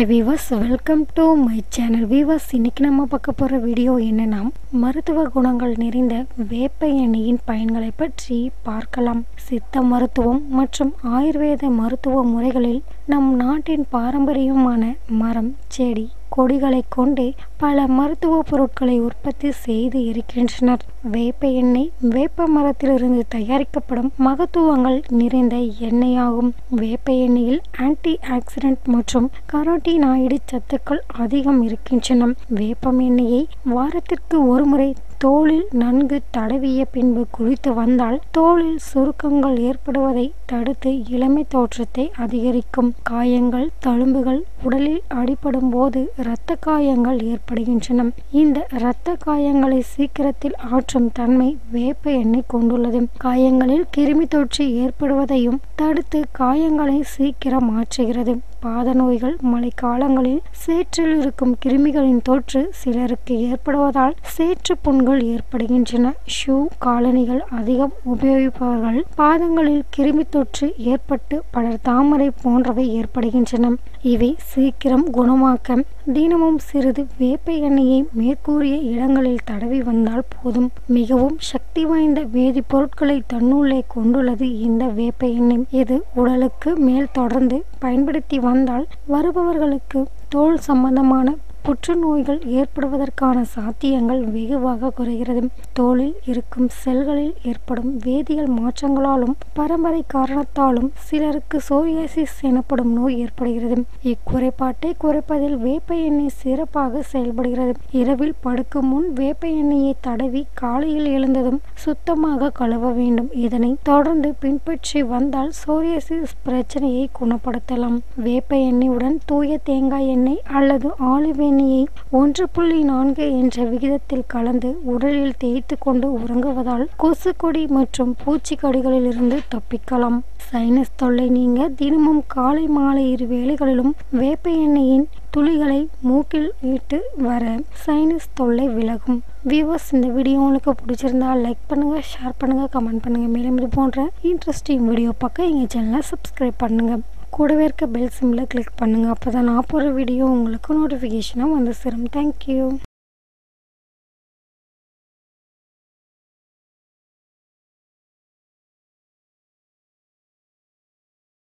Hi viewers welcome to my channel viewers இன்றைக்கி நம்ம பார்க்க போகிற வீடியோ என்னென்னா மருத்துவ குணங்கள் நிறைந்த வேப்ப எண்ணெயின் பயன்களை பற்றி பார்க்கலாம். சித்த மருத்துவம் மற்றும் ஆயுர்வேத மருத்துவ முறைகளில் நம் நாட்டின் பாரம்பரியமான மரம் செடி கொடிகளை கொண்டே பல மருத்துவ பொருட்களை உற்பத்தி செய்து இருக்கின்றனர். வேப்ப எண்ணெய் வேப்ப மரத்திலிருந்து தயாரிக்கப்படும் மகத்துவங்கள் நிறைந்த எண்ணெயாகும். வேப்ப எண்ணெயில் ஆன்டி ஆக்சிடென்ட் மற்றும் கரோட்டினாய்டு சத்துக்கள் அதிகம் இருக்கின்றன. வேப்பம் எண்ணெயை வாரத்திற்கு ஒருமுறை தோலில் நன்கு தடவிய பின்பு குளித்து வந்தால் தோலில் சுருக்கங்கள் ஏற்படுவதை தடுத்து இளமை தோற்றத்தை அதிகரிக்கும். காயங்கள் தழும்புகள் உடலில் அடிபடும் போது இரத்த காயங்கள் ஏற்படுகின்றன. இந்த இரத்த காயங்களை சீக்கிரத்தில் ஆற்றும் தன்மை வேப்ப எண்ணெய் கொண்டுள்ளது. காயங்களில் கிருமி தொற்று ஏற்படுவதையும் தடுத்து காயங்களை சீக்கிரம் மாற்றுகிறது. பாத நோய்கள் மழைக்காலங்களில் சேற்றில் இருக்கும் கிருமிகளின் தொற்று சிலருக்கு ஏற்படுவதால் சேற்று புண்கள் ஏற்படுகின்றன. ஷூ காலணிகள் அதிகம் உபயோகிப்பவர்கள். பாதங்களில் கிருமி தொற்று ஏற்பட்டு பலர் தாமரை போன்றவை ஏற்படுகின்றன. இவை சீக்கிரம் குணமாக்க தினமும் சிறிது வேப்ப எண்ணெயை மேற்கூறிய இடங்களில் தடவி வந்தால் போதும். மிகவும் சக்தி வாய்ந்த வேதிப்பொருட்களை தன்னுள்ளே கொண்டுள்ளது இந்த வேப்ப எண்ணெய். இது உடலுக்கு மேல் தொடர்ந்து பயன்படுத்தி வந்தால் வருபவர்களுக்கு தோல் சம்பந்தமான புற்றுநோய்கள் ஏற்படுவதற்கான சாத்தியங்கள் வெகுவாக குறைகிறது. தோலில் இருக்கும் செல்களில் ஏற்படும் வேதியியல் மாற்றங்களாலும் பரம்பரை காரணத்தாலும் சிலருக்கு சோரியாசிஸ் எனப்படும் நோய் ஏற்படுகிறது. இக்குறைபாட்டை குறைப்பதில் வேப்ப எண்ணெய் சிறப்பாக செயல்படுகிறது. இரவில் படுக்கும் முன் வேப்ப எண்ணெயை தடவி காலையில் எழுந்ததும் சுத்தமாக கழுவ வேண்டும். இதனை தொடர்ந்து பின்பற்றி வந்தால் சோரியாசிஸ் பிரச்சனையை குணப்படுத்தலாம். வேப்ப எண்ணெயுடன் தூய தேங்காய் எண்ணெய் அல்லது ஆலிவ் எண்ணெயை ஒன்று புள்ளி நான்கு என்ற விகிதத்தில் கலந்து உடலில் தேய்த்து கொண்டு உறங்குவதால் கொசுக்கொடி மற்றும் பூச்சிக்கடிகளிலிருந்து தப்பிக்கலாம். சைனஸ் தொல்லை நீங்க தினமும் காலை மாலை இரு வேளைகளிலும் வேப்ப எண்ணெயின் துளிகளை மூக்கில் இட்டு வர சைனஸ் தொல்லை விலகும். வியூவர்ஸ் இந்த வீடியோ உங்களுக்கு பிடிச்சிருந்தா லைக் பண்ணுங்கள் ஷேர் பண்ணுங்கள் கமெண்ட் பண்ணுங்கள் மேலும் இது போன்ற இன்ட்ரெஸ்டிங் வீடியோ பார்க்க எங்கள் சேனலை சப்ஸ்கிரைப் பண்ணுங்கள் கூடவே இருக்க பெல் சிம்மில் கிளிக் பண்ணுங்கள் அப்போ தான் நான் போகிற வீடியோ உங்களுக்கு நோட்டிஃபிகேஷனாக வந்து சேரும். தேங்க்யூ